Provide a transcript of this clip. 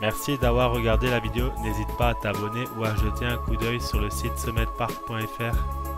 Merci d'avoir regardé la vidéo. N'hésite pas à t'abonner ou à jeter un coup d'œil sur le site summitpark.fr.